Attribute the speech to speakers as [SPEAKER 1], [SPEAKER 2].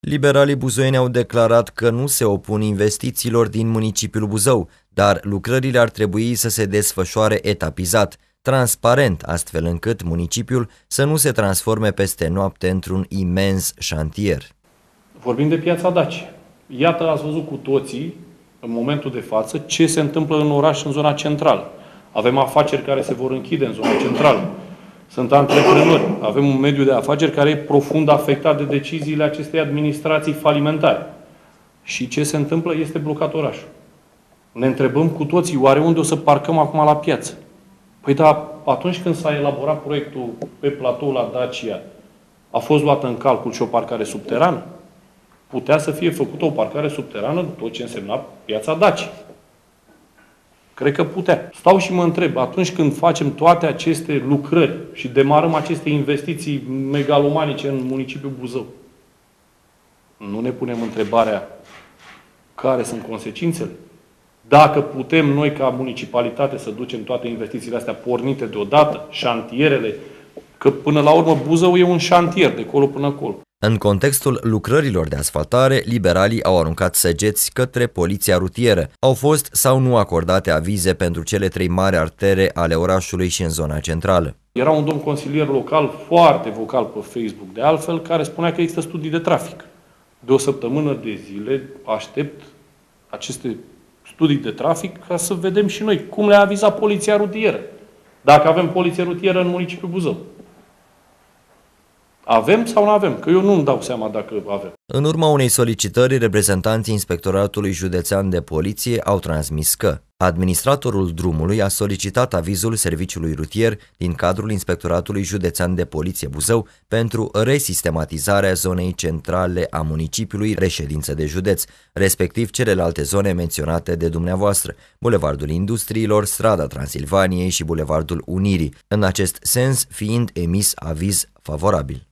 [SPEAKER 1] Liberalii buzoieni au declarat că nu se opun investițiilor din municipiul Buzău, dar lucrările ar trebui să se desfășoare etapizat, transparent, astfel încât municipiul să nu se transforme peste noapte într-un imens șantier.
[SPEAKER 2] Vorbim de piața Daci. Iată, ați văzut cu toții, în momentul de față, ce se întâmplă în oraș, în zona centrală. Avem afaceri care se vor închide în zona centrală. Sunt antreprenori. Avem un mediu de afaceri care e profund afectat de deciziile acestei administrații falimentare. Și ce se întâmplă este blocat orașul. Ne întrebăm cu toții, oare unde o să parcăm acum la piață? Păi da, atunci când s-a elaborat proiectul pe platou la Dacia, a fost luată în calcul și o parcare subterană? Putea să fie făcută o parcare subterană, tot ce însemna piața Dacia. Cred că putea. Stau și mă întreb, atunci când facem toate aceste lucrări și demarăm aceste investiții megalomanice în municipiul Buzău, nu ne punem întrebarea care sunt consecințele? Dacă putem noi ca municipalitate să ducem toate investițiile astea pornite deodată, șantierele, că până la urmă Buzău e un șantier de colo până acolo.
[SPEAKER 1] În contextul lucrărilor de asfaltare, liberalii au aruncat săgeți către poliția rutieră. Au fost sau nu acordate avize pentru cele trei mari artere ale orașului și în zona centrală.
[SPEAKER 2] Era un domn consilier local foarte vocal pe Facebook, de altfel, care spunea că există studii de trafic. De o săptămână de zile aștept aceste studii de trafic ca să vedem și noi cum le-a avizat poliția rutieră. Dacă avem poliție rutieră în municipiul Buzău. Avem sau nu avem? Că eu nu-mi dau seama dacă avem.
[SPEAKER 1] În urma unei solicitări, reprezentanții Inspectoratului Județean de Poliție au transmis că administratorul drumului a solicitat avizul serviciului rutier din cadrul Inspectoratului Județean de Poliție Buzău pentru resistematizarea zonei centrale a municipiului reședință de județ, respectiv celelalte zone menționate de dumneavoastră, Bulevardul Industriilor, Strada Transilvaniei și Bulevardul Unirii, în acest sens fiind emis aviz favorabil.